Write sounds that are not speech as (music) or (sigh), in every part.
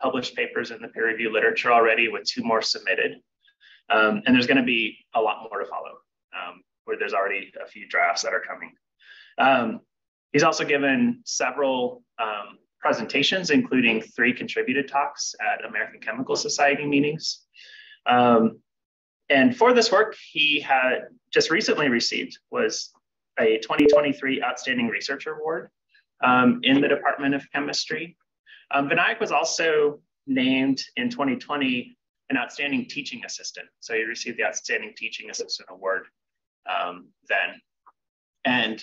published papers in the peer review literature already, with two more submitted. Um, and there's going to be a lot more to follow, um, where there's already a few drafts that are coming. Um, he's also given several um, presentations, including three contributed talks at American Chemical Society meetings. Um, and for this work, he had just recently received was a 2023 Outstanding Researcher Award um, in the Department of Chemistry. Um, Vinayak was also named in 2020 an Outstanding Teaching Assistant. So he received the Outstanding Teaching Assistant Award um, then. And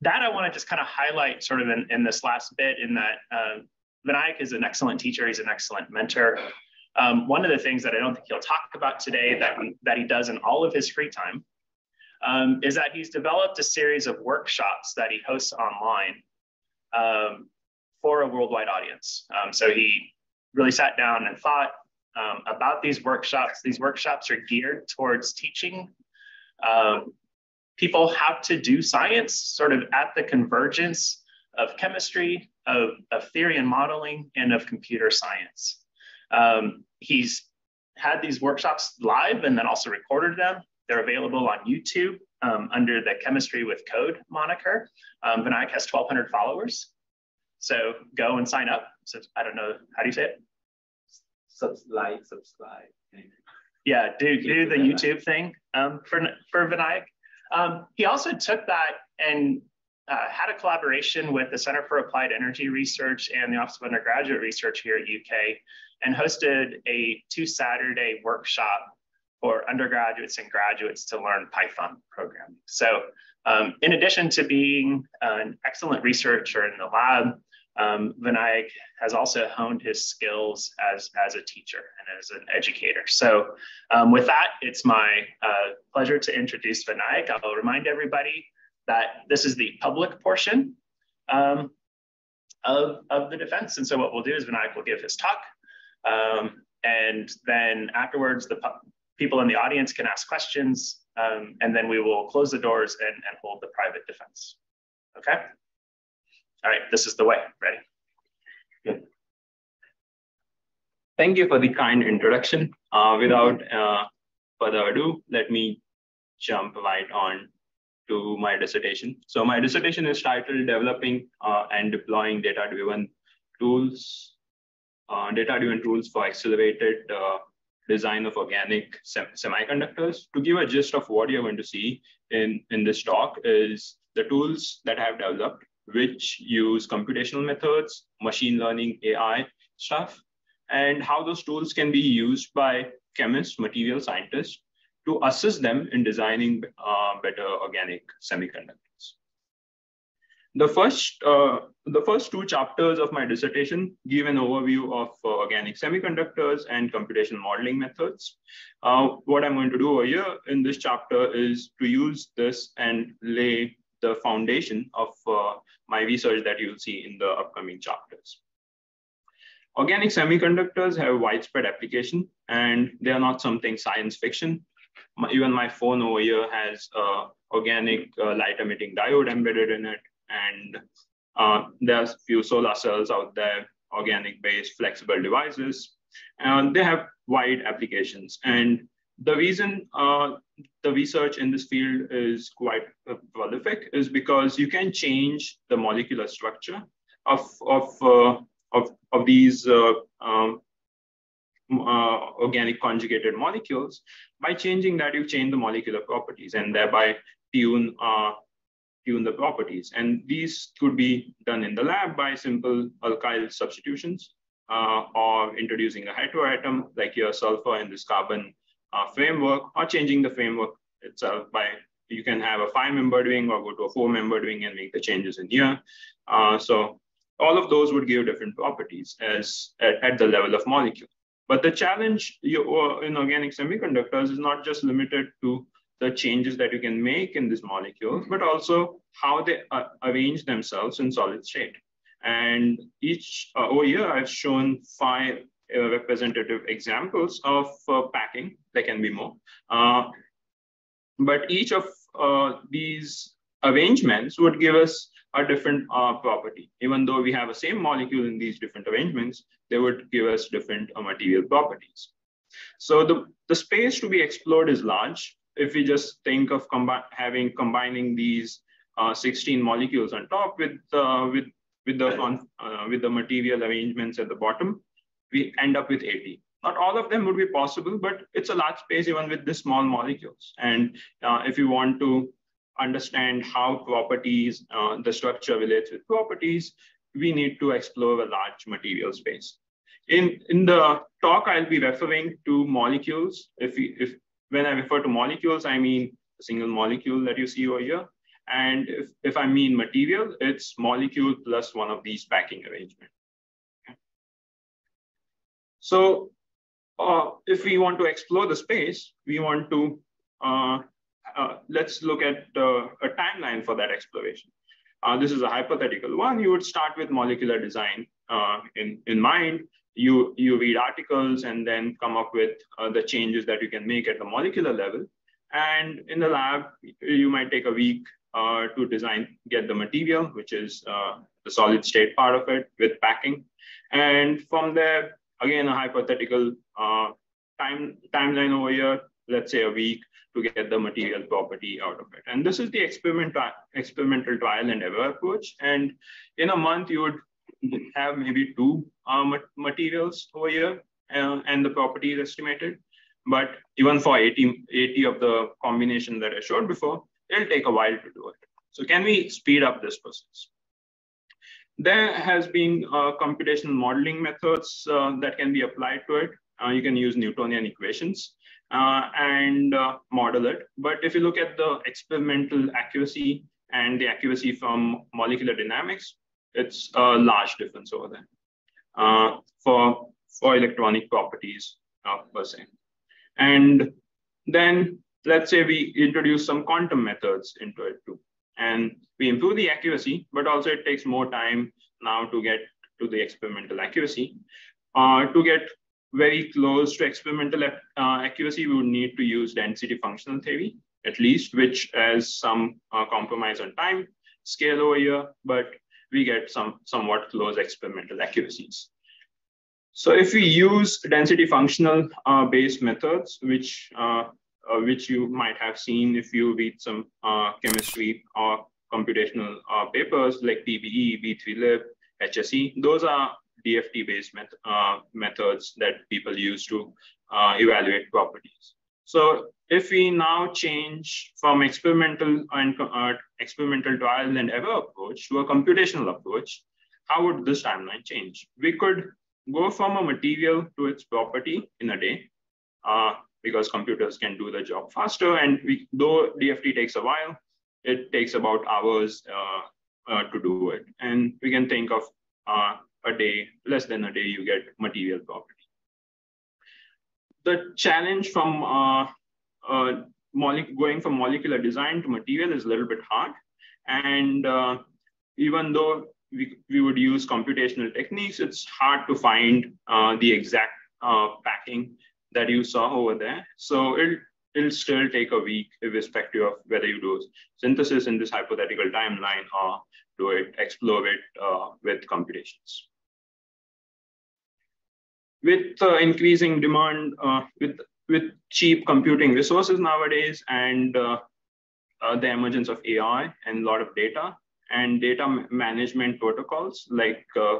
that I want to just kind of highlight sort of in, in this last bit in that uh, Vinayak is an excellent teacher. He's an excellent mentor. Um, one of the things that I don't think he'll talk about today that, that he does in all of his free time um, is that he's developed a series of workshops that he hosts online um, for a worldwide audience. Um, so he really sat down and thought um, about these workshops. These workshops are geared towards teaching um, people how to do science sort of at the convergence of chemistry, of, of theory and modeling, and of computer science. Um, he's had these workshops live and then also recorded them. They're available on YouTube um, under the Chemistry with Code moniker. Um, Vinayak has 1,200 followers. So go and sign up. So I don't know, how do you say it? Subscribe, subscribe. Yeah, do, do the YouTube thing um, for, for Vinayak. Um, he also took that and uh, had a collaboration with the Center for Applied Energy Research and the Office of Undergraduate Research here at UK and hosted a two Saturday workshop for undergraduates and graduates to learn Python programming. So um, in addition to being an excellent researcher in the lab, um, Vinayak has also honed his skills as, as a teacher and as an educator. So um, with that, it's my uh, pleasure to introduce Vinayak. I'll remind everybody that this is the public portion um, of, of the defense. And so what we'll do is Vinayak will give his talk. Um, and then afterwards, the people in the audience can ask questions. Um, and then we will close the doors and, and hold the private defense. Okay? All right, this is the way. Ready? Good. Thank you for the kind introduction. Uh, without uh, further ado, let me jump right on to my dissertation. So my dissertation is titled Developing uh, and Deploying Data-Driven Tools, uh, Data-Driven Tools for Accelerated uh, Design of Organic sem Semiconductors. To give a gist of what you're going to see in, in this talk is the tools that I have developed which use computational methods, machine learning, AI stuff, and how those tools can be used by chemists, material scientists to assist them in designing uh, better organic semiconductors. The first, uh, the first two chapters of my dissertation give an overview of uh, organic semiconductors and computational modeling methods. Uh, what I'm going to do over here in this chapter is to use this and lay the foundation of uh, my research that you'll see in the upcoming chapters. Organic semiconductors have widespread application and they are not something science fiction. My, even my phone over here has uh, organic uh, light emitting diode embedded in it. And uh, there's few solar cells out there, organic based flexible devices. And they have wide applications. And the reason uh, the research in this field is quite uh, prolific is because you can change the molecular structure of, of, uh, of, of these uh, um, uh, organic conjugated molecules. By changing that, you change the molecular properties and thereby tune, uh, tune the properties. And these could be done in the lab by simple alkyl substitutions or introducing a heteroatom like your sulfur in this carbon uh, framework or changing the framework itself by you can have a five member ring or go to a four member ring and make the changes in here. Uh, so all of those would give different properties as at, at the level of molecule. But the challenge you, uh, in organic semiconductors is not just limited to the changes that you can make in these molecules, but also how they uh, arrange themselves in solid state. And each uh, over here, I've shown five representative examples of uh, packing. There can be more. Uh, but each of these arrangements would give us a different uh, property. Even though we have a same molecule in these different arrangements, they would give us different uh, material properties. So the, the space to be explored is large. If we just think of combi having combining these uh, 16 molecules on top with, uh, with, with, the, uh, with the material arrangements at the bottom, we end up with 80. Not all of them would be possible, but it's a large space even with the small molecules. And uh, if you want to understand how properties, uh, the structure relates with properties, we need to explore a large material space. In, in the talk, I'll be referring to molecules. If, we, if when I refer to molecules, I mean a single molecule that you see over here. And if, if I mean material, it's molecule plus one of these packing arrangement. So uh, if we want to explore the space, we want to, uh, uh, let's look at uh, a timeline for that exploration. Uh, this is a hypothetical one. You would start with molecular design uh, in, in mind. You, you read articles and then come up with the changes that you can make at the molecular level. And in the lab, you might take a week to design, get the material, which is the solid state part of it with packing. And from there, again, a hypothetical uh, time timeline over here, let's say a week to get the material property out of it. And this is the experiment, experimental trial and error approach. And in a month, you would have maybe two uh, materials over here uh, and the property is estimated. But even for 80, 80 of the combination that I showed before, it'll take a while to do it. So can we speed up this process? There has been uh, computational modeling methods uh, that can be applied to it. Uh, you can use Newtonian equations uh, and uh, model it. But if you look at the experimental accuracy and the accuracy from molecular dynamics, it's a large difference over there uh, for, for electronic properties per se. And then let's say we introduce some quantum methods into it too and we improve the accuracy, but also it takes more time now to get to the experimental accuracy. Uh, to get very close to experimental uh, accuracy, we would need to use density functional theory, at least, which has some uh, compromise on time scale over here, but we get some somewhat close experimental accuracies. So if we use density functional uh, based methods, which uh, uh, which you might have seen if you read some uh, chemistry or computational uh, papers like PBE, B3LYP, HSE. Those are DFT-based met uh, methods that people use to uh, evaluate properties. So if we now change from experimental and uh, experimental trial and error approach to a computational approach, how would this timeline change? We could go from a material to its property in a day, because computers can do the job faster. And we, though DFT takes a while, it takes about hours uh, uh, to do it. And we can think of uh, a day, less than a day, you get material property. The challenge from uh, uh, going from molecular design to material is a little bit hard. And uh, even though we, we would use computational techniques, it's hard to find the exact packing that you saw over there. So it'll, it'll still take a week irrespective of whether you do synthesis in this hypothetical timeline or do it, explore it uh, with computations. With uh, increasing demand, uh, with, with cheap computing resources nowadays and uh, uh, the emergence of AI and a lot of data and data management protocols like uh,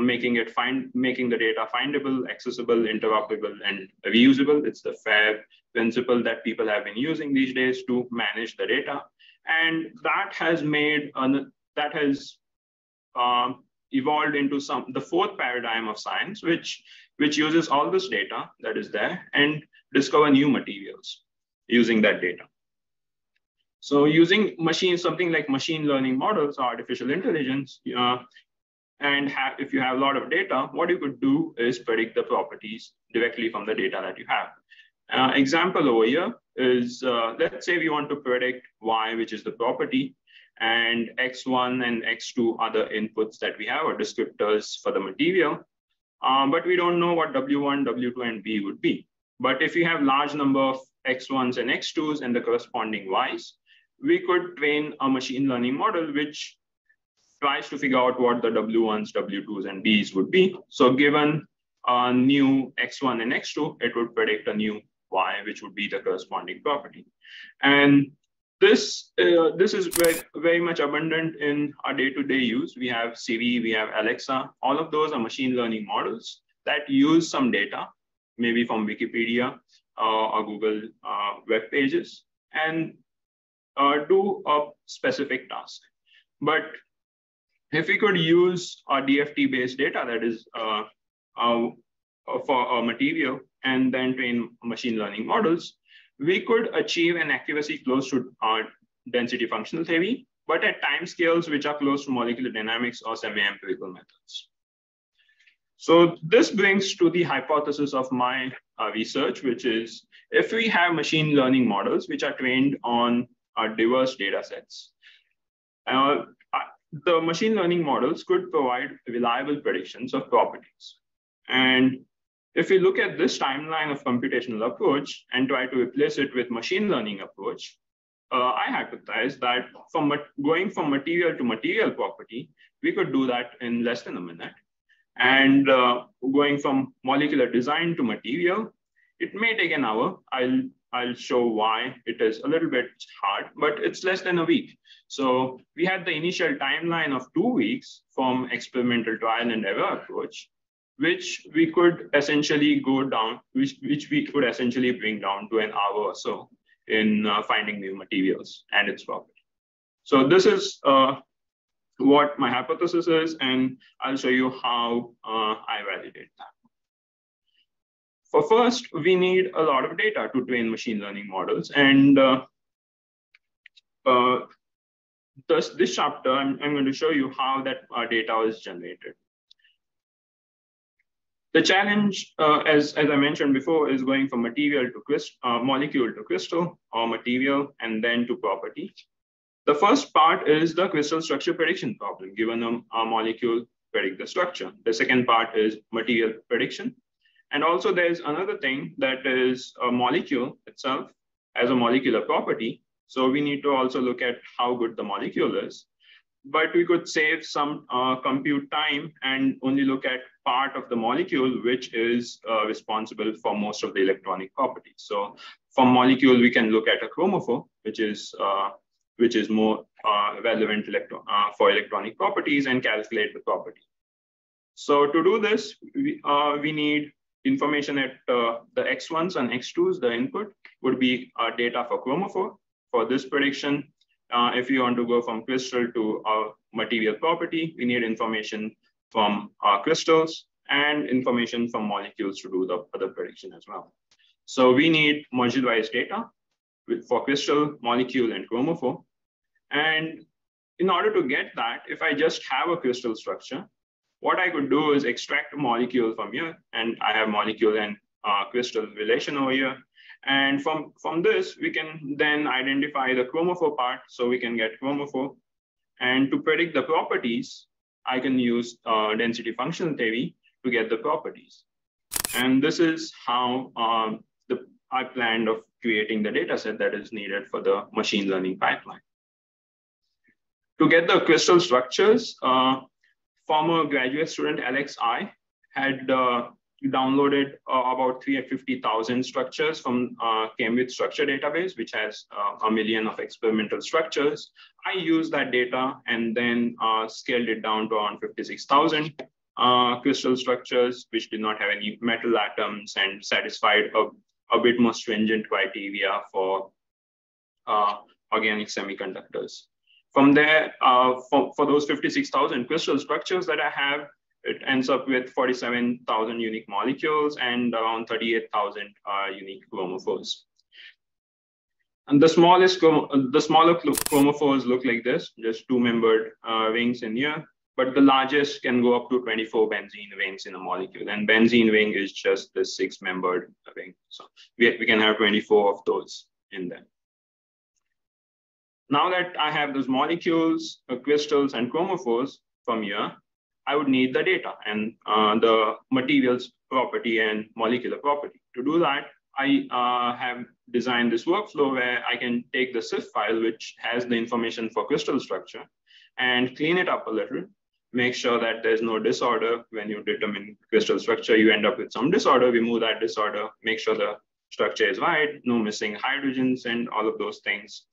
making it find making the data findable, accessible, interoperable, and reusable. It's the FAIR principle that people have been using these days to manage the data, and that has made uh, that has um, evolved into some the fourth paradigm of science, which which uses all this data that is there and discover new materials using that data. So using machine, something like machine learning models, or artificial intelligence, uh, and have, if you have a lot of data, what you could do is predict the properties directly from the data that you have. Uh, example over here is, uh, let's say we want to predict Y, which is the property, and X1 and X2 other inputs that we have or descriptors for the material. Um, but we don't know what W1, W2, and B would be. But if you have large number of X1s and X2s and the corresponding Ys, we could train a machine learning model which tries to figure out what the W1s, W2s, and Bs would be. So given a new X1 and X2, it would predict a new Y, which would be the corresponding property. And this, uh, this is very, very much abundant in our day-to-day -day use. We have Siri, we have Alexa. All of those are machine learning models that use some data, maybe from Wikipedia uh, or Google uh, web pages, and uh, do a specific task. But if we could use our DFT-based data that is uh, uh, for a material and then train machine learning models, we could achieve an accuracy close to uh, density functional theory, but at time scales which are close to molecular dynamics or semi-empirical methods. So this brings to the hypothesis of my uh, research, which is if we have machine learning models which are trained on uh, diverse data sets, uh the machine learning models could provide reliable predictions of properties. And if we look at this timeline of computational approach and try to replace it with machine learning approach, uh, I hypothesize that from going from material to material property, we could do that in less than a minute. And uh, going from molecular design to material, it may take an hour. I'll, I'll show why it is a little bit hard, but it's less than a week. So we had the initial timeline of two weeks from experimental trial and error approach which we could essentially go down, which, which we could essentially bring down to an hour or so in uh, finding new materials and its property. So this is uh, what my hypothesis is, and I'll show you how uh, I validate that. For first, we need a lot of data to train machine learning models. And uh, uh, this, this chapter, I'm, I'm going to show you how that uh, data is generated. The challenge, uh, as, as I mentioned before, is going from material to crystal, uh, molecule to crystal or material and then to property. The first part is the crystal structure prediction problem, given a, a molecule predict the structure. The second part is material prediction. And also there's another thing that is a molecule itself as a molecular property. So we need to also look at how good the molecule is but we could save some uh, compute time and only look at part of the molecule which is uh, responsible for most of the electronic properties. So from molecule, we can look at a chromophore, which is uh, which is more uh, relevant electron, uh, for electronic properties and calculate the property. So to do this, we, uh, we need information at the X1s and X2s, the input would be our data for chromophore. For this prediction, uh, if you want to go from crystal to a material property, we need information from our crystals and information from molecules to do the other prediction as well. So we need modularized data for crystal, molecule, and chromophore. And in order to get that, if I just have a crystal structure, what I could do is extract a molecule from here, and I have molecule and uh, crystal relation over here. And from, from this, we can then identify the chromophore part. So we can get chromophore. And to predict the properties, I can use uh, density functional theory to get the properties. And this is how um, the, I planned of creating the data set that is needed for the machine learning pipeline. To get the crystal structures, uh, former graduate student Alex I had uh, downloaded uh, about 350,000 structures from uh, Cambridge Structure Database, which has uh, a million of experimental structures. I used that data and then uh, scaled it down to around 56,000 uh, crystal structures, which did not have any metal atoms and satisfied a, a bit more stringent criteria for organic semiconductors. From there, for, for those 56,000 crystal structures that I have, it ends up with 47,000 unique molecules and around 38,000 uh, unique chromophores. And the smallest, the smaller chromophores look like this, just two membered uh, rings in here. But the largest can go up to 24 benzene rings in a molecule. And benzene ring is just the six membered ring. So we, we can have 24 of those in there. Now that I have those molecules, uh, crystals, and chromophores from here, I would need the data and uh, the materials property and molecular property. To do that, I uh, have designed this workflow where I can take the CIF file, which has the information for crystal structure, and clean it up a little. Make sure that there's no disorder when you determine crystal structure. You end up with some disorder, we move that disorder, make sure the structure is wide, no missing hydrogens and all of those things.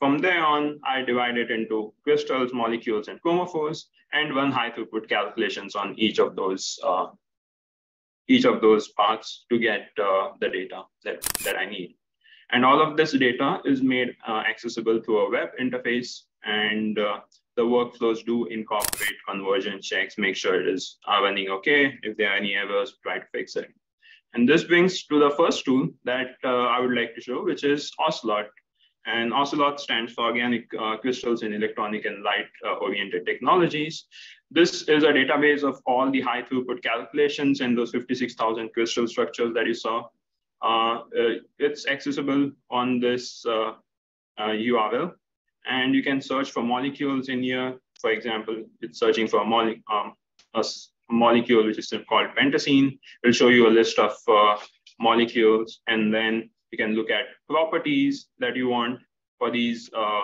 From there on, I divide it into crystals, molecules, and chromophores, and run high throughput calculations on each of those uh, each of those parts to get uh, the data that, that I need. And all of this data is made uh, accessible through a web interface and uh, the workflows do incorporate convergence checks, make sure it is running okay. If there are any errors, try to fix it. And this brings to the first tool that uh, I would like to show, which is Ocelot. And Ocelot stands for Organic uh, Crystals in Electronic and Light uh, Oriented Technologies. This is a database of all the high throughput calculations and those 56,000 crystal structures that you saw. Uh, uh, it's accessible on this URL. Uh, and you can search for molecules in here. For example, it's searching for a, mole um, a molecule which is called pentacene. It'll show you a list of molecules, and then you can look at properties that you want for these uh,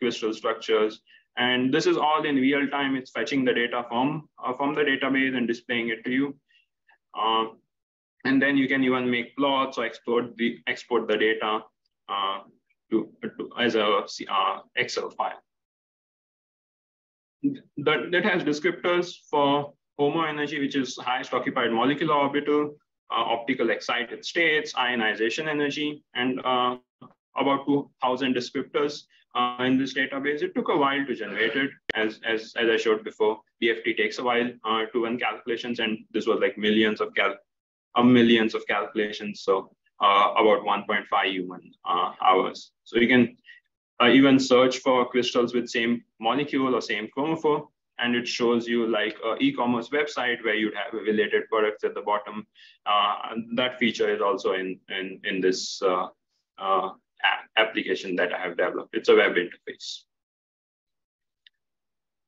crystal structures. And this is all in real time. It's fetching the data from, uh, from the database and displaying it to you. Uh, and then you can even make plots or export the, export the data uh, to, to, as a uh, Excel file. That, that has descriptors for HOMO energy, which is highest occupied molecular orbital, optical excited states, ionization energy, and uh, about 2,000 descriptors uh, in this database. It took a while to generate it, as, as, as I showed before. DFT takes a while uh, to run calculations, and this was like millions of cal uh, millions of calculations, so uh, about 1.5 human hours. So you can even search for crystals with same molecule or same chromophore and it shows you like an e-commerce website where you'd have related products at the bottom. Uh, that feature is also in in in this uh, uh, application that I have developed. It's a web interface.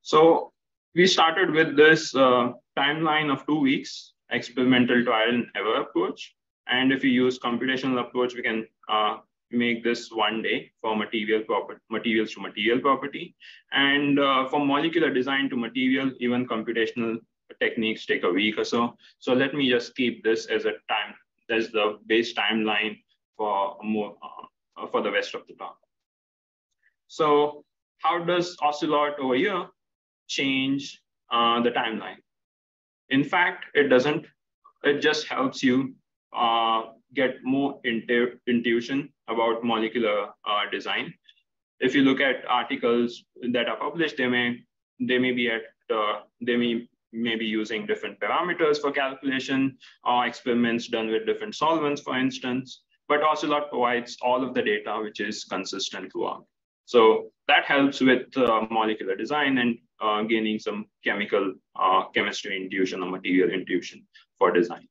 So we started with this uh, timeline of two weeks, experimental trial and error approach. And if you use computational approach, we can uh, make this one day for material property, materials to material property. And uh, for molecular design to material, even computational techniques take a week or so. So let me just keep this as a time, as the base timeline for more uh, for the rest of the talk. So how does Ocelot over here change uh, the timeline? In fact, it doesn't. It just helps you uh, get more intu intuition about molecular uh, design. If you look at articles that are published, they may they may be at uh, they may may be using different parameters for calculation or experiments done with different solvents, for instance. But Ocelot provides all of the data which is consistent throughout. So that helps with uh, molecular design and uh, gaining some chemical uh, chemistry intuition or material intuition for design.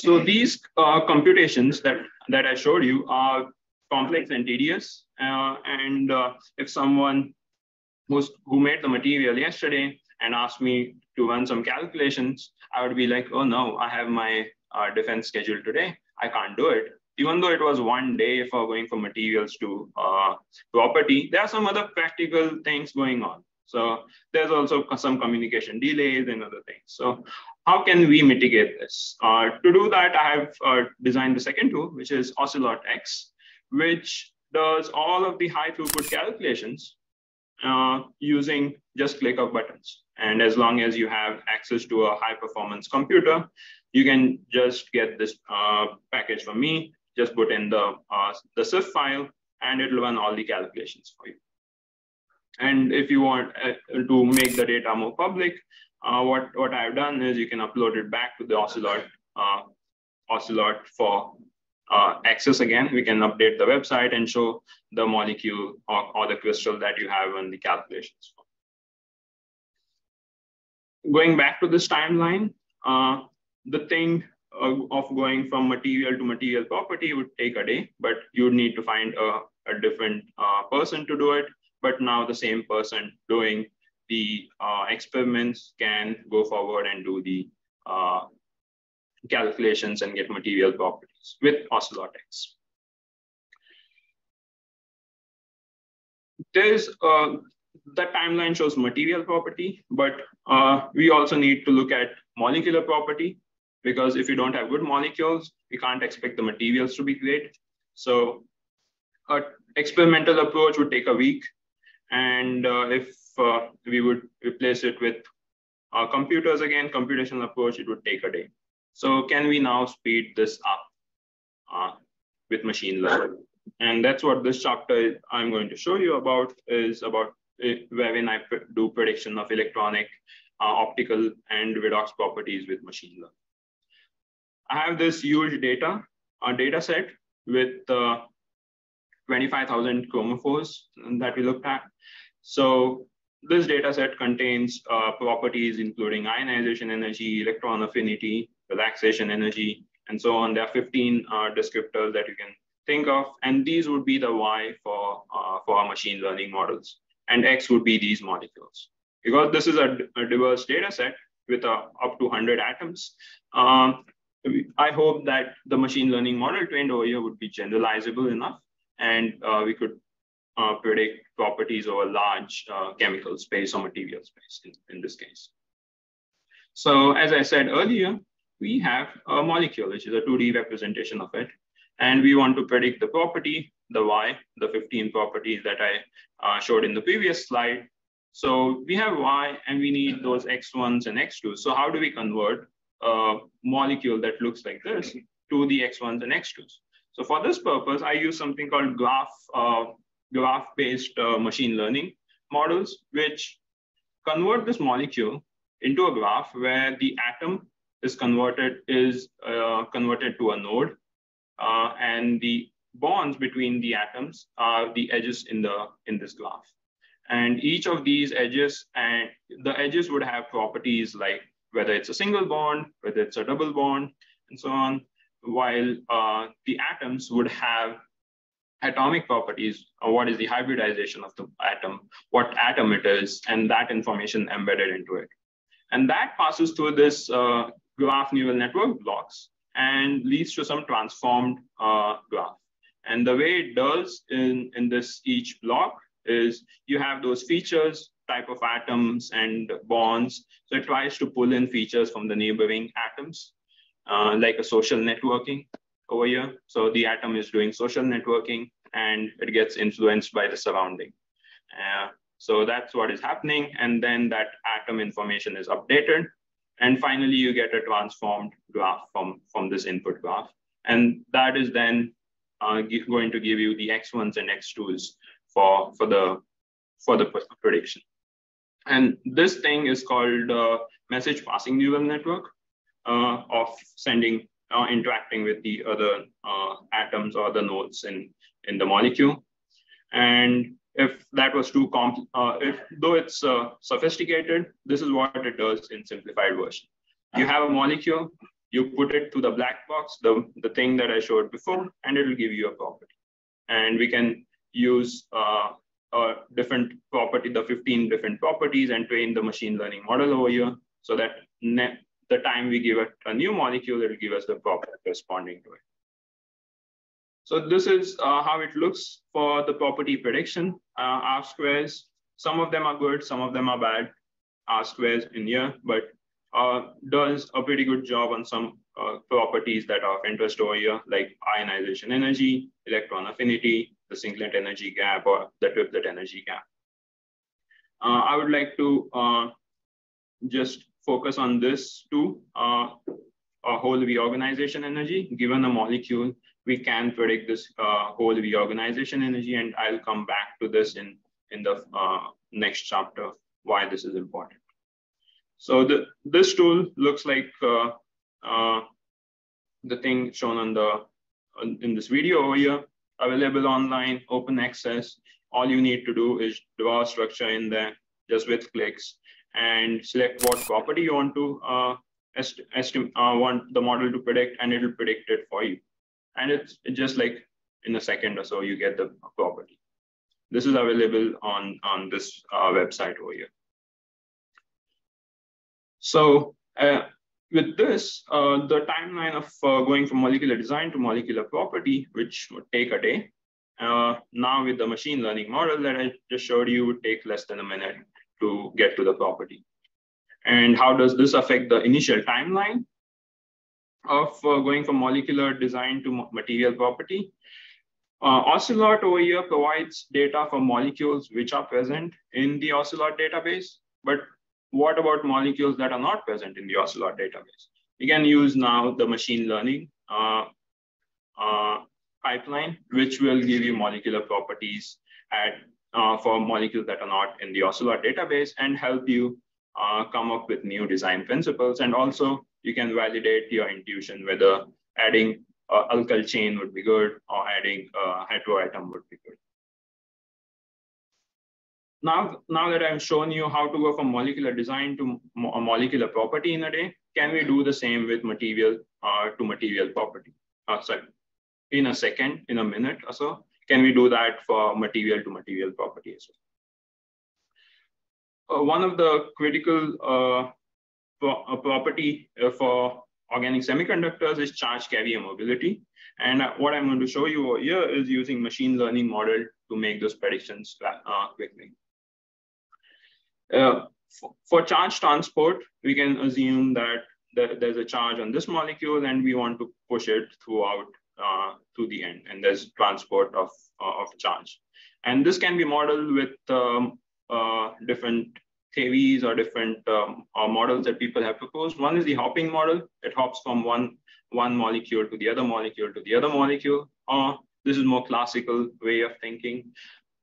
So these uh, computations that, that I showed you are complex and tedious. Uh, and uh, if someone who's, who made the material yesterday and asked me to run some calculations, I would be like, oh no, I have my uh, defense schedule today. I can't do it. Even though it was one day for going from materials to uh, property, there are some other practical things going on. So there's also some communication delays and other things. So how can we mitigate this? Uh, to do that, I have uh, designed the second tool, which is Ocelot X, which does all of the high throughput calculations uh, using just click of buttons. And as long as you have access to a high performance computer, you can just get this uh, package from me, just put in the, uh, the CIF file, and it'll run all the calculations for you. And if you want uh, to make the data more public, uh, what, what I've done is you can upload it back to the Ocelot, uh, Ocelot for uh, access again. We can update the website and show the molecule or, or the crystal that you have in the calculations. Going back to this timeline, uh, the thing of going from material to material property would take a day, but you would need to find a, a different uh, person to do it. But now the same person doing the uh, experiments can go forward and do the uh, calculations and get material properties with Ocelot X. there's uh, the timeline shows material property, but uh, we also need to look at molecular property because if you don't have good molecules, we can't expect the materials to be great. So an experimental approach would take a week. And uh, if uh, we would replace it with computers again, computational approach, it would take a day. So can we now speed this up uh, with machine learning? And that's what this chapter I'm going to show you about is about wherein I do prediction of electronic, uh, optical, and redox properties with machine learning. I have this huge data, a data set with uh, 25,000 chromophores that we looked at. So this data set contains uh, properties including ionization energy, electron affinity, relaxation energy, and so on. There are 15 uh, descriptors that you can think of, and these would be the Y for, uh, for our machine learning models and X would be these molecules. Because this is a, a diverse data set with uh, up to 100 atoms, um, I hope that the machine learning model trained over here would be generalizable enough and uh, we could uh, predict properties over large uh, chemical space or material space in, in this case. So as I said earlier, we have a molecule, which is a 2D representation of it. And we want to predict the property, the Y, the 15 properties that I uh, showed in the previous slide. So we have Y and we need those X1s and X2s. So how do we convert a molecule that looks like this to the X1s and X2s? So for this purpose, I use something called graph, uh, graph-based uh, machine learning models, which convert this molecule into a graph where the atom is converted is uh, converted to a node uh, and the bonds between the atoms are the edges in the in this graph. And each of these edges and the edges would have properties like whether it's a single bond, whether it's a double bond, and so on, while uh, the atoms would have atomic properties, or what is the hybridization of the atom, what atom it is, and that information embedded into it. And that passes through this uh, graph neural network blocks and leads to some transformed uh, graph. And the way it does in, in this each block is you have those features, type of atoms and bonds. So it tries to pull in features from the neighboring atoms, uh, like a social networking over here. So the atom is doing social networking and it gets influenced by the surrounding. Uh, so that's what is happening. And then that atom information is updated. And finally, you get a transformed graph from, from this input graph. And that is then uh, going to give you the X1s and X2s for, for, the, for the prediction. And this thing is called uh, message passing neural network of sending, uh, interacting with the other uh, atoms or the nodes in, in the molecule. And if that was too comp, uh, if though it's uh, sophisticated, this is what it does in simplified version. You have a molecule, you put it to the black box, the, the thing that I showed before, and it will give you a property. And we can use uh, a different property, the 15 different properties and train the machine learning model over here so that the time we give it a new molecule, it will give us the property corresponding to it. So this is uh, how it looks for the property prediction. Uh, R squares, some of them are good, some of them are bad. R squares in here, but uh, does a pretty good job on some uh, properties that are of interest over here, like ionization energy, electron affinity, the singlet energy gap, or the triplet energy gap. Uh, I would like to uh, just focus on this too, uh, a hole reorganization energy. Given a molecule, we can predict this uh, hole reorganization energy, and I'll come back to this in, in the next chapter, why this is important. So the, this tool looks like uh, uh, the thing shown on the in this video over here, available online, open access. All you need to do is draw a structure in there just with clicks and select what property you want to uh, est estimate, uh, want the model to predict, and it'll predict it for you. And it's just like in a second or so, you get the property. This is available on, on this uh, website over here. So uh, with this, uh, the timeline of uh, going from molecular design to molecular property, which would take a day, uh, now with the machine learning model that I just showed you would take less than a minute to get to the property. And how does this affect the initial timeline of uh, going from molecular design to material property? Uh, Ocelot over here provides data for molecules which are present in the Ocelot database, but what about molecules that are not present in the Ocelot database? We can use now the machine learning uh, uh, pipeline, which will give you molecular properties at, uh, for molecules that are not in the Ocelot database and help you uh, come up with new design principles. And also you can validate your intuition, whether adding uh, alkyl chain would be good or adding a heteroatom would be good. Now, now that I've shown you how to go from molecular design to mo a molecular property in a day, can we do the same with material uh, to material property? Uh, sorry, in a second, in a minute or so, can we do that for material to material property as well? Uh, one of the critical uh, pro uh, property uh, for organic semiconductors is charge carrier mobility. And what I'm going to show you here is using machine learning model to make those predictions quickly. Uh, for, for charge transport, we can assume that there's a charge on this molecule and we want to push it throughout uh, to the end and there's transport of, uh, of charge. And this can be modeled with um, uh, different theories or different um, or models that people have proposed. One is the hopping model. It hops from one, one molecule to the other molecule to the other molecule. Or this is more classical way of thinking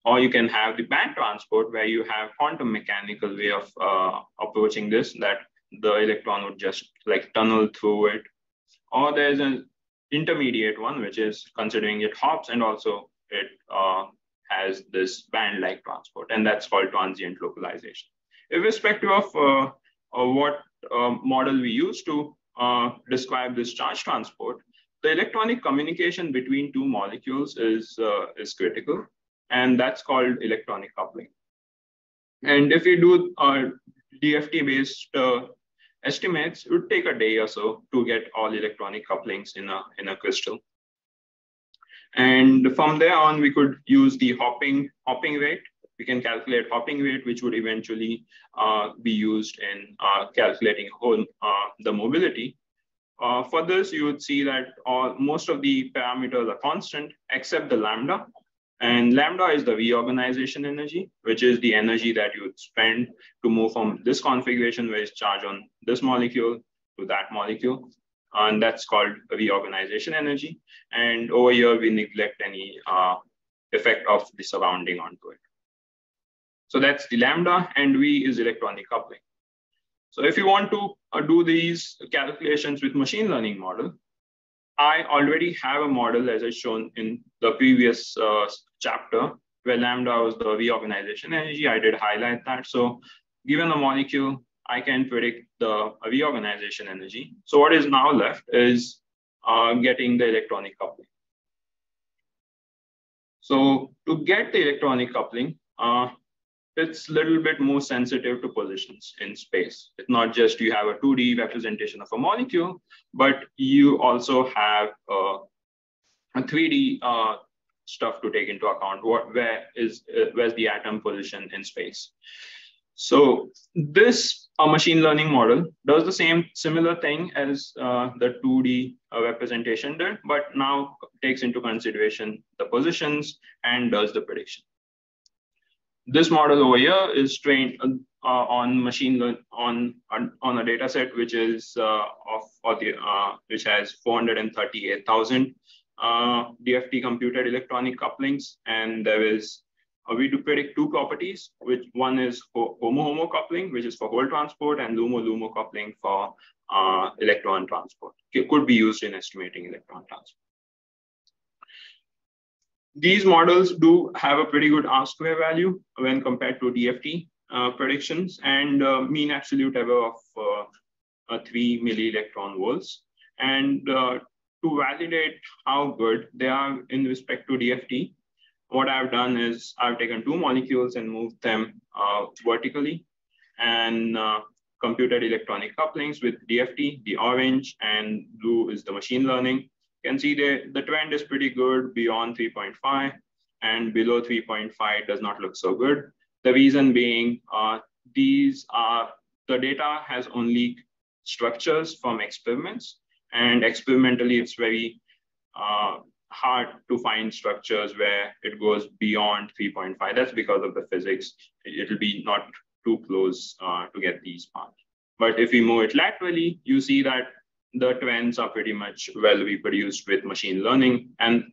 or you can have the band transport where you have quantum mechanical way of uh, approaching this that the electron would just like tunnel through it or there's an intermediate one which is considering it hops and also it uh, has this band like transport and that's called transient localization irrespective of uh, uh what uh, model we use to uh, describe this charge transport the electronic communication between two molecules is, is critical and that's called electronic coupling. And if you do uh, DFT-based uh, estimates, it would take a day or so to get all electronic couplings in a, in a crystal. And from there on, we could use the hopping, hopping rate. We can calculate hopping rate, which would eventually uh, be used in uh, calculating hole, uh, the mobility. Uh, for this, you would see that all, most of the parameters are constant except the lambda, and lambda is the reorganization energy, which is the energy that you spend to move from this configuration where it's charge on this molecule to that molecule. And that's called reorganization energy. And over here, we neglect any uh, effect of the surrounding onto it. So that's the lambda, and V is electronic coupling. So if you want to uh, do these calculations with machine learning model, I already have a model as I shown in the previous uh, chapter where lambda was the reorganization energy. I did highlight that. So given a molecule, I can predict the reorganization energy. So what is now left is uh, getting the electronic coupling. So to get the electronic coupling, uh, it's a little bit more sensitive to positions in space. It's not just you have a 2D representation of a molecule, but you also have uh, a 3D uh, stuff to take into account. What, where is uh, where's the atom position in space? So this a machine learning model does the same similar thing as uh, the 2D uh, representation did, but now takes into consideration the positions and does the prediction this model over here is trained uh, on machine learn on, on, a data set which is uh, of or the uh, which has 438,000 uh, DFT computed electronic couplings, and there is uh, we do predict two properties, which one is HOMO-HOMO coupling, which is for hole transport, and LUMO-LUMO coupling for uh, electron transport. It could be used in estimating electron transport these models do have a pretty good R square value when compared to DFT uh, predictions and uh, mean absolute error of uh, 3 milli electron volts. And to validate how good they are in respect to DFT, what I've done is I've taken two molecules and moved them uh, vertically and uh, computed electronic couplings with DFT, the orange, and blue is the machine learning You can see the, the trend is pretty good beyond 3.5. and below 3.5 does not look so good. The reason being uh, these are, the data has only structures from experiments and experimentally it's very uh, hard to find structures where it goes beyond 3.5. That's because of the physics. It'll be not too close uh, to get these parts. But if we move it laterally, you see that the trends are pretty much well reproduced with machine learning. And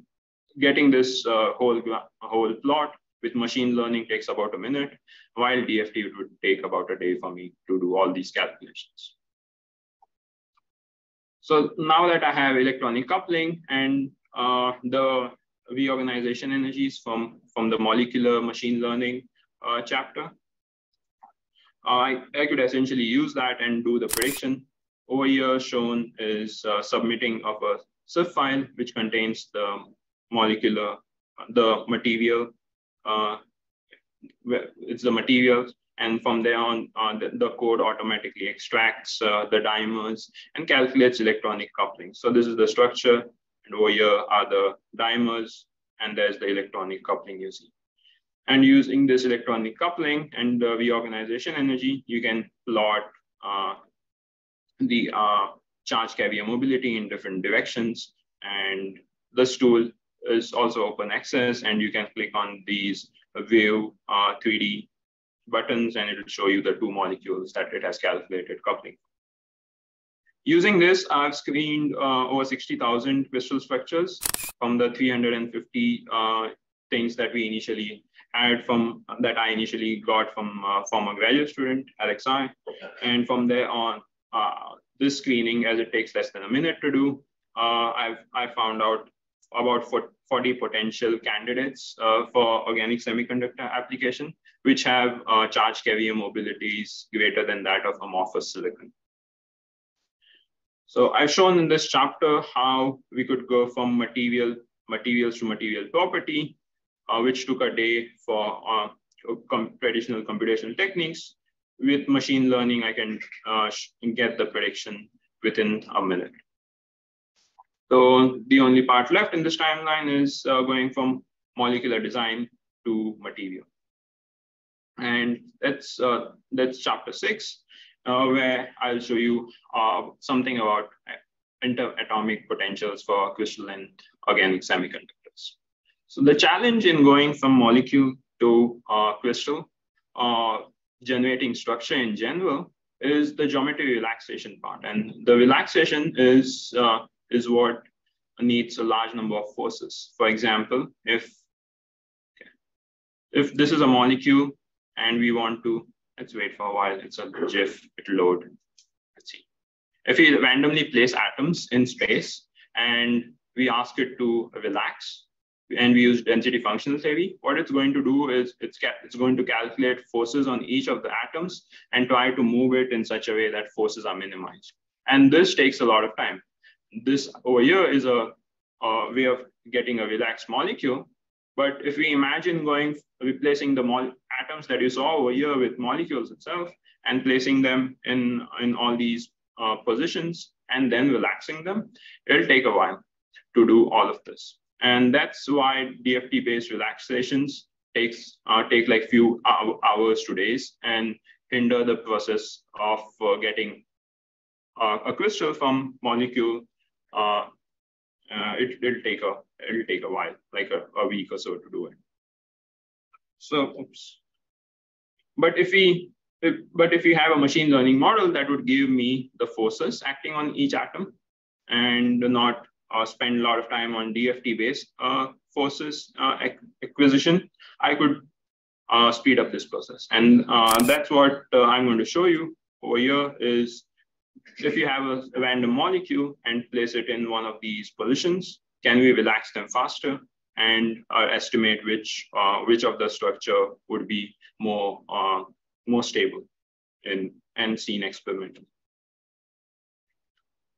getting this uh, whole, whole plot with machine learning takes about a minute, while DFT would take about a day for me to do all these calculations. So now that I have electronic coupling and uh, the reorganization energies from, from the molecular machine learning uh, chapter, I, I could essentially use that and do the prediction. Over here shown is uh, submitting of a zip file, which contains the molecular, the material, uh, it's the materials. And from there on, uh, the, the, code automatically extracts uh, the dimers and calculates electronic coupling. So this is the structure, and over here are the dimers, and there's the electronic coupling you see. And using this electronic coupling and the reorganization energy, you can plot uh, the uh, charge carrier mobility in different directions. And this tool is also open access, and you can click on these view uh, 3D buttons, and it will show you the two molecules that it has calculated coupling. Using this, I've screened uh, over 60,000 crystal structures from the 350 uh, things that we initially had from that I initially got from uh, former graduate student Alex I, and from there on, uh, this screening, as it takes less than a minute to do, uh, I've I found out about 40 potential candidates uh, for organic semiconductor application, which have uh, charge carrier mobilities greater than that of amorphous silicon. So I've shown in this chapter how we could go from material materials to material property uh, which took a day for uh, com traditional computational techniques. With machine learning, I can uh, get the prediction within a minute. So the only part left in this timeline is uh, going from molecular design to material. And that's, uh, that's chapter six, uh, where I'll show you something about interatomic potentials for crystalline organic semiconductors. So the challenge in going from molecule to uh, crystal, uh, generating structure in general, is the geometry relaxation part. And the relaxation is, uh, is what needs a large number of forces. For example, if, if this is a molecule and we want to, let's wait for a while, it's a GIF, it'll load. Let's see. If we randomly place atoms in space and we ask it to relax, and we use density functional theory, what it's going to do is it's, it's going to calculate forces on each of the atoms and try to move it in such a way that forces are minimized. And this takes a lot of time. This over here is a, a way of getting a relaxed molecule. But if we imagine going, replacing the atoms that you saw over here with molecules itself and placing them in, in all these uh, positions and then relaxing them, it'll take a while to do all of this. And that's why DFT-based relaxations takes uh, take like few hours to days and hinder the process of uh, getting uh, a crystal from molecule. Uh, uh, it, will take a it'll take a while, like a, a week or so to do it. So, oops. But if we if, but if you have a machine learning model that would give me the forces acting on each atom and not uh, spend a lot of time on DFT-based uh, forces uh, acquisition, I could uh, speed up this process. And uh, that's what uh, I'm going to show you over here is if you have a, random molecule and place it in one of these positions, can we relax them faster and estimate which, which of the structure would be more, more stable in, and seen experimentally.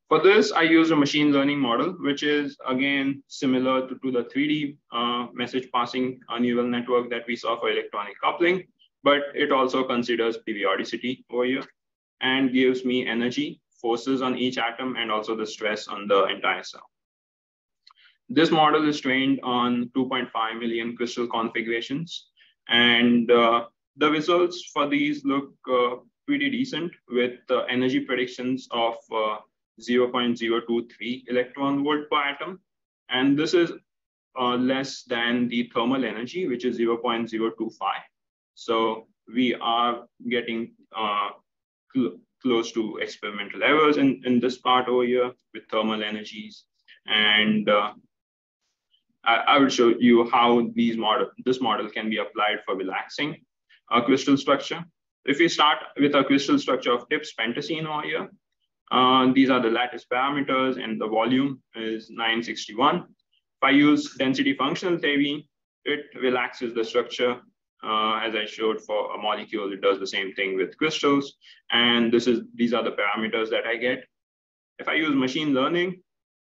For this, I use a machine learning model, which is again similar to, to the 3D uh, message passing uh, neural network that we saw for electronic coupling, but it also considers periodicity over here and gives me energy, forces on each atom, and also the stress on the entire cell. This model is trained on 2.5 million crystal configurations. And uh, the results for these look uh, pretty decent with uh, energy predictions of uh, 0.023 electron volt per atom. And this is uh, less than the thermal energy, which is 0.025. So we are getting uh, cl close to experimental errors in, in this part over here with thermal energies. And uh, I, I, will show you how these model, this model can be applied for relaxing a crystal structure. If we start with a crystal structure of TIPS pentacene over here, uh, these are the lattice parameters and the volume is 961. If I use density functional theory, it relaxes the structure. Uh, as I showed for a molecule, it does the same thing with crystals. And this is these are the parameters that I get. If I use machine learning,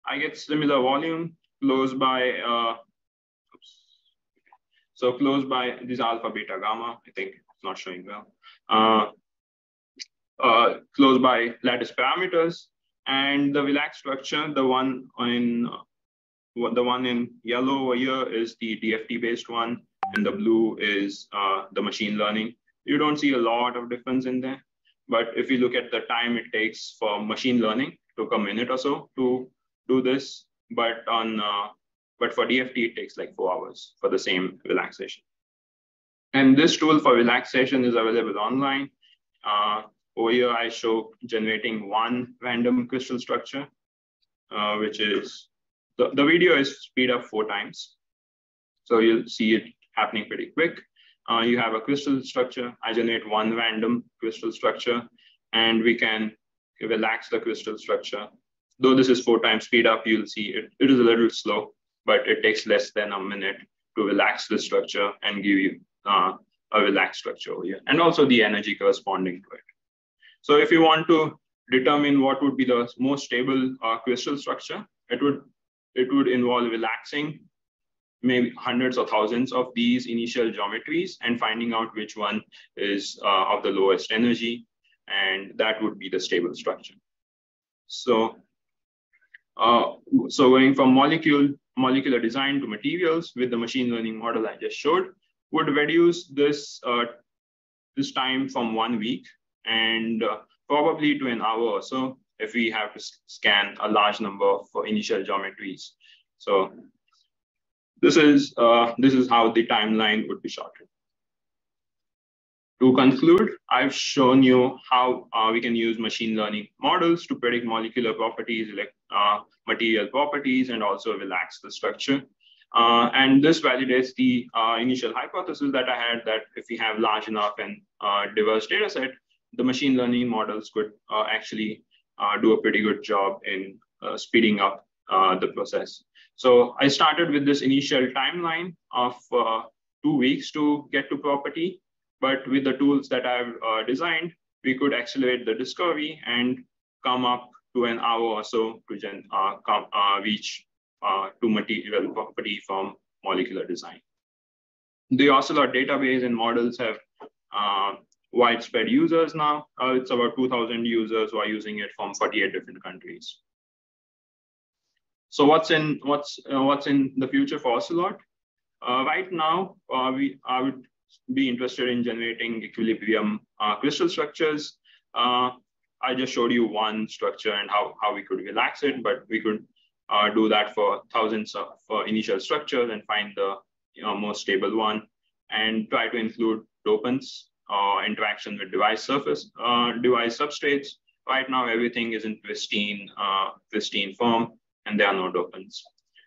I get similar volume close by, uh, so close by this alpha, beta, gamma. I think it's not showing well. Uh, uh, close by lattice parameters. And the relaxed structure, the one in the one in yellow over here is the DFT based one, and the blue is uh, the machine learning. You don't see a lot of difference in there, but if you look at the time it takes for machine learning, took a minute or so to do this, but on uh, but for DFT it takes like four hours for the same relaxation. And this tool for relaxation is available online. Uh, over here, I show generating one random crystal structure, uh, which is, the, the video is speed up four times. So you'll see it happening pretty quick. Uh, you have a crystal structure. I generate one random crystal structure, and we can relax the crystal structure. Though this is four times speed up, you'll see it, it is a little slow, but it takes less than a minute to relax the structure and give you uh, a relaxed structure over here, and also the energy corresponding to it. So if you want to determine what would be the most stable uh, crystal structure, it would it would involve relaxing maybe hundreds or thousands of these initial geometries and finding out which one is uh, of the lowest energy, and that would be the stable structure. So, uh, so going from molecule molecular design to materials with the machine learning model I just showed would reduce this uh, this time from one week and uh, probably to an hour or so if we have to scan a large number of uh, initial geometries. So this is, uh, this is how the timeline would be shortened. To conclude, I've shown you how uh, we can use machine learning models to predict molecular properties, like uh, material properties, and also relax the structure. Uh, and this validates the uh, initial hypothesis that I had that if we have large enough and uh, diverse data set, the machine learning models could uh, actually do a pretty good job in speeding up the process. So I started with this initial timeline of two weeks to get to property, but with the tools that I've designed, we could accelerate the discovery and come up to an hour or so to gen, uh, come, uh, reach uh, to material property from molecular design. The Ocelot database and models have widespread users now. Uh, it's about 2,000 users who are using it from 48 different countries. So what's in what's uh, what's in the future for Ocelot? Uh, right now, uh, we I would be interested in generating equilibrium uh, crystal structures. Uh, I just showed you one structure and how, how we could relax it, but we could do that for thousands of initial structures and find the you know, most stable one and try to include dopants uh, interaction with device surface, uh, device substrates. Right now, everything is in pristine, uh, pristine form, and there are no dopants.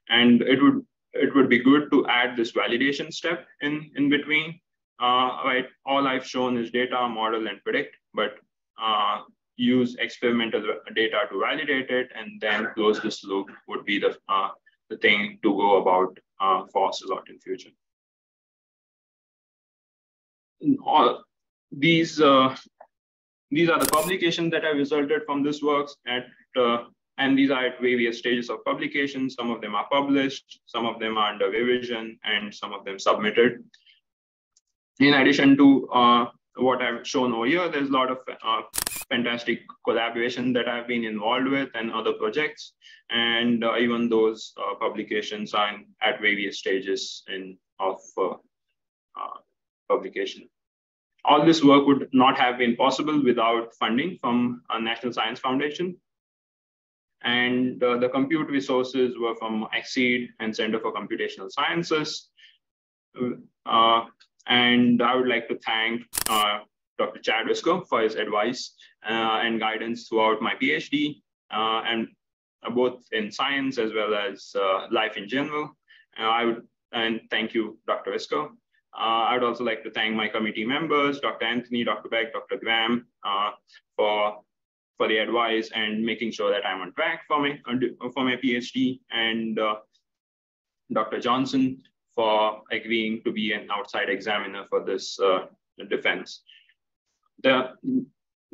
And it would it would be good to add this validation step in in between. Uh, right, all I've shown is data, model, and predict, but uh, use experimental data to validate it, and then close this loop would be the uh, the thing to go about for Ocelot in future. All, these uh, these are the publications that have resulted from this works at uh, and these are at various stages of publication. Some of them are published, some of them are under revision, and some of them submitted. In addition to uh, what I've shown over here, there's a lot of uh, fantastic collaboration that I've been involved with and other projects. And uh, even those uh, publications are in, at various stages in, of uh, uh, publication. All this work would not have been possible without funding from a National Science Foundation. And the compute resources were from XSEDE and Center for Computational Sciences. Uh, and I would like to thank uh, Dr. Chad Risko for his advice uh, and guidance throughout my PhD, uh, and both in science as well as life in general. I would and thank you, Dr. Risko. Uh, I would also like to thank my committee members, Dr. Anthony, Dr. Beck, Dr. Graham, uh, for for the advice and making sure that I'm on track for my for my PhD, and uh, Dr. Johnson for agreeing to be an outside examiner for this uh, defense. There, are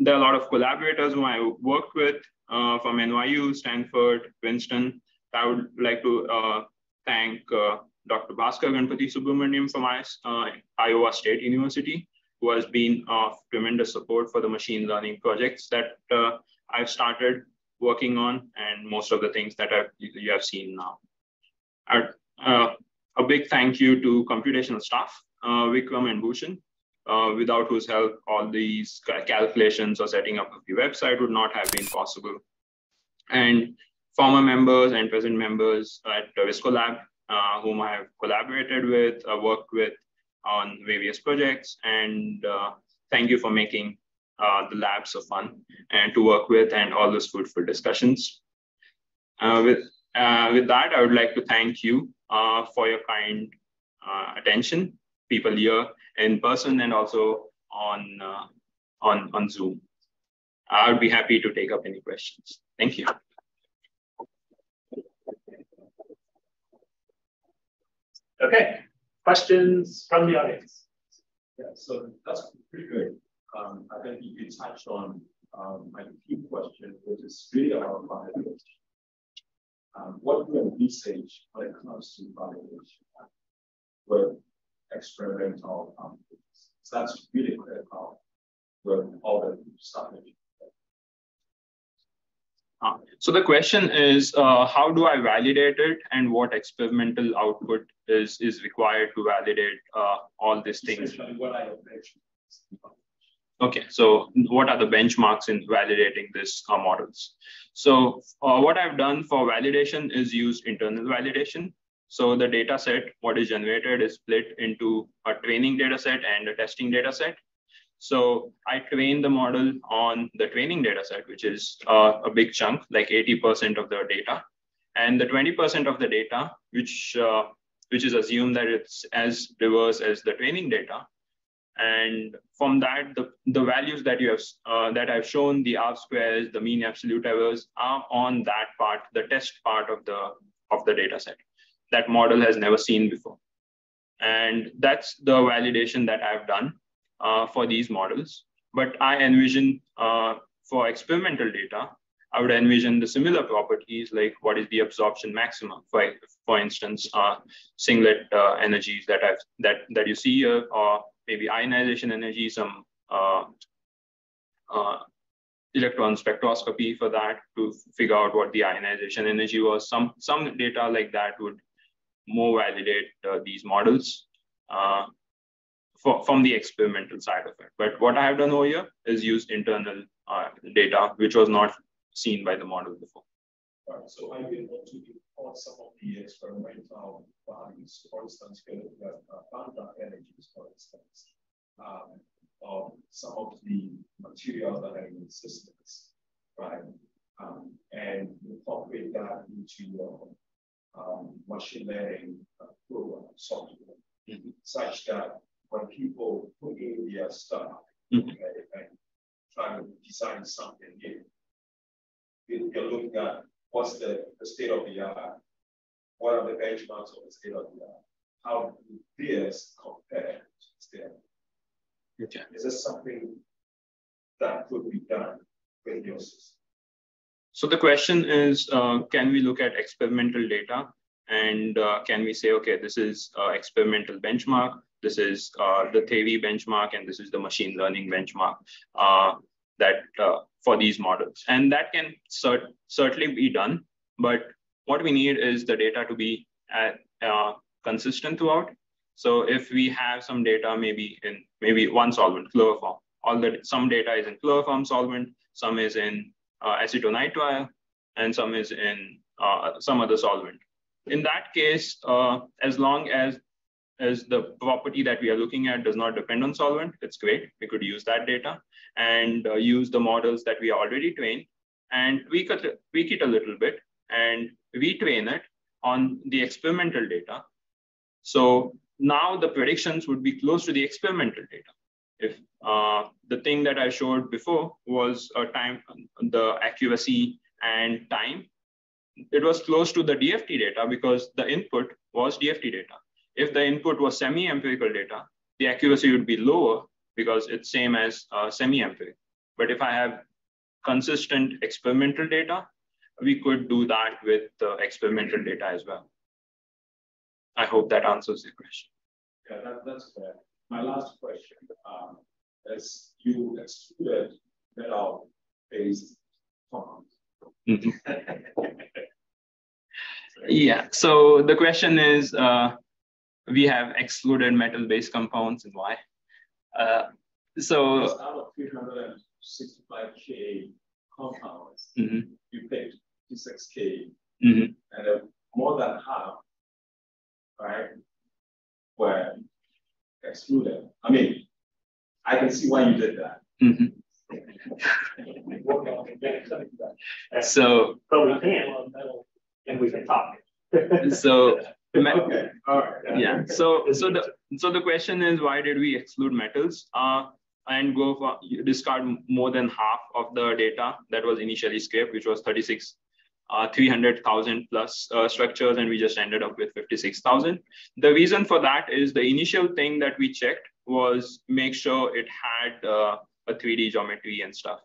a lot of collaborators who I worked with uh, from NYU, Stanford, Princeton. I would like to uh, thank Dr. Baskar Ganapathysubramanian from uh, Iowa State University, who has been of tremendous support for the machine learning projects that uh, I've started working on and most of the things that I've, you have seen now. Uh, a big thank you to computational staff, uh, Vikram and Bhushan, uh, without whose help all these calculations or setting up of the website would not have been possible. And former members and present members at Risko Lab, uh, whom I have collaborated with, uh, worked with on various projects, and uh, thank you for making uh, the lab so fun and to work with and all those fruitful discussions. Uh, with, with that, I would like to thank you uh, for your kind uh, attention, people here in person and also on, uh, on, on Zoom. I would be happy to take up any questions. Thank you. Okay, questions from the audience? Yeah, so that's pretty good. Um, I think you touched on um, my key question, which is really around validation. Um, what you envisage when it comes to validation with experimental companies? So that's really critical with all the stuff that you uh, so the question is, uh, how do I validate it, and what experimental output is is required to validate uh, all these things? What I Okay, so what are the benchmarks in validating these uh, models? So uh, what I've done for validation is use internal validation. So the data set, what is generated is split into a training data set and a testing data set. So I train the model on the training data set, which is uh, a big chunk, like 80% of the data. And the 20% of the data, which, uh, which is assumed that it's as diverse as the training data, and from that, the, the values that you have uh, that I've shown, the R squares, the mean absolute errors, are on that part, the test part of the of the data set. That model has never seen before. And that's the validation that I've done uh, for these models. But I envision uh, for experimental data, I would envision the similar properties like what is the absorption maximum, for, for instance, uh, singlet uh, energies that I've that that you see here, or maybe ionization energy, some uh, uh, electron spectroscopy for that to figure out what the ionization energy was. Some, some data like that would more validate uh, these models uh, for, from the experimental side of it. But what I have done over here is use internal uh, data, which was not seen by the model before. So I want to some of the experimental values, for instance, uh, energies, for instance, um, of some of the material that are in systems, right? Um, and incorporate that into your um, machine learning uh, program software, mm-hmm. such that when people put in their stuff mm-hmm. okay, and try to design something new, you're looking at what's the, the state of the art? What are the benchmarks of the state of the art? How do this compare to the state of the art? Okay. Is this something that could be done with your system? So the question is, uh, can we look at experimental data and uh, can we say, okay, this is uh, experimental benchmark, this is uh, the theory benchmark, and this is the machine learning benchmark uh, that uh, for these models. And that can cert certainly be done, but what we need is the data to be at, uh, consistent throughout. So if we have some data, maybe in maybe one solvent, chloroform, all that some data is in chloroform solvent, some is in acetonitrile, and some is in some other solvent in that case, uh, as long as as the property that we are looking at does not depend on solvent, it's great. We could use that data and uh, use the models that we already trained and tweak it, tweak it a little bit and retrain it on the experimental data. So now the predictions would be close to the experimental data. If uh, the thing that I showed before was a time, the accuracy and time it was close to the DFT data because the input was DFT data. If the input was semi-empirical data, the accuracy would be lower because it's same as uh, semi-empirical. But if I have consistent experimental data, we could do that with the experimental data as well. I hope that answers the question. Yeah, that, that's fair. My last question um, is you excluded metal-based compounds. Mm -hmm. (laughs) Yeah. So the question is, uh, we have excluded metal-based compounds and why? Uh, so out of 365k compounds, mm-hmm. you picked 56k, mm-hmm. and uh, more than half, right, were excluded. I mean, I can see why you did that. Mm-hmm. (laughs) so, but we can and we can talk. so okay. All right. Yeah. yeah. So so the so the question is why did we exclude metals? Uh, and go for discard more than half of the data that was initially scraped, which was 36, uh, 300,000 plus uh, structures, and we just ended up with 56,000. The reason for that is the initial thing that we checked was make sure it had uh, a 3D geometry and stuff.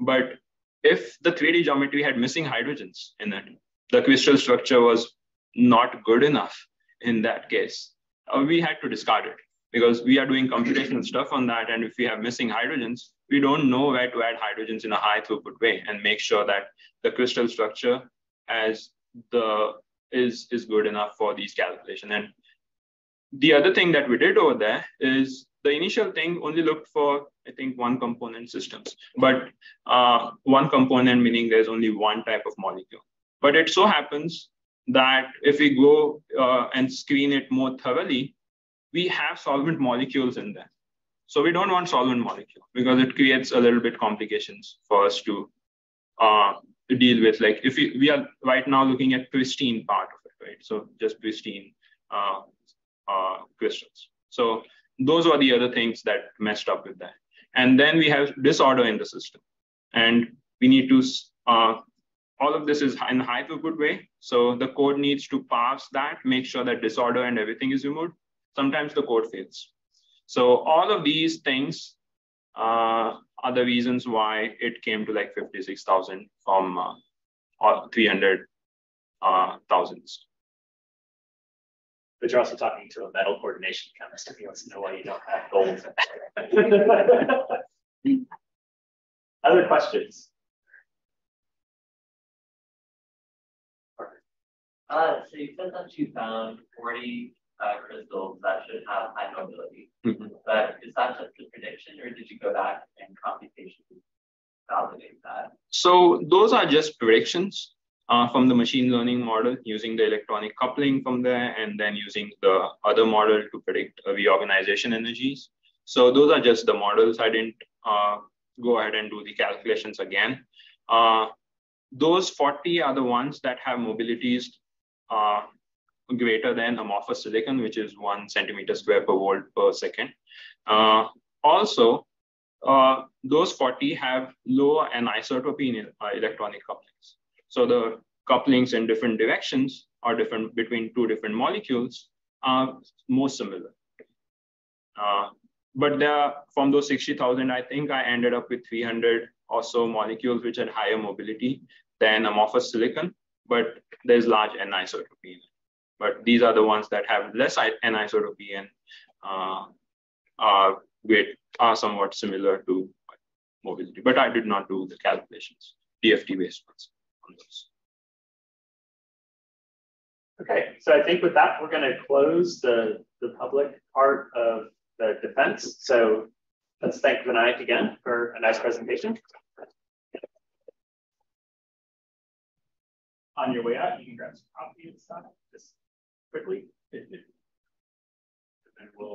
But if the 3D geometry had missing hydrogens in it, the crystal structure was not good enough in that case. Uh, we had to discard it because we are doing computational stuff on that. And if we have missing hydrogens, we don't know where to add hydrogens in a high throughput way and make sure that the crystal structure as the is is good enough for these calculations. And the other thing that we did over there is the initial thing only looked for I think one component systems, but uh, one component meaning there's only one type of molecule. But it so happens that if we go uh, and screen it more thoroughly, we have solvent molecules in there. So we don't want solvent molecule because it creates a little bit complications for us to uh, deal with. Like if we, we are right now looking at pristine part of it, right? So just pristine uh, uh, crystals. So those were the other things that messed up with that. And then we have disorder in the system. And we need to uh, all of this is in a high throughput way. So the code needs to parse that, make sure that disorder and everything is removed. Sometimes the code fails. So all of these things uh, are the reasons why it came to like 56,000 from uh, 300 uh, thousands. But you're also talking to a metal coordination chemist if he wants to know why you don't have gold. (laughs) Other questions? Uh, so you said that you found 40 uh, crystals that should have high mobility. Mm-hmm. But is that just a prediction, or did you go back and computationally validate that? So those are just predictions uh, from the machine learning model using the electronic coupling from there, and then using the other model to predict reorganization energies. So those are just the models. I didn't uh, go ahead and do the calculations again. Uh, those 40 are the ones that have mobilities uh, greater than amorphous silicon, which is one centimeter square per volt per second. Uh, also, uh, those 40 have low anisotropy in uh, electronic couplings. So the couplings in different directions or different between two different molecules are more similar. Uh, but there, from those 60,000, I think I ended up with 300 or so molecules which had higher mobility than amorphous silicon but there's large anisotropy. but these are the ones that have less anisotropy and uh, are weight are somewhat similar to mobility. But I did not do the calculations, DFT based ones on those. Okay, so I think with that, we're going to close the, the public part of the defense. So let's thank Vinayak again for a nice presentation. on your way out, you can grab some coffee and stuff just quickly. and then we'll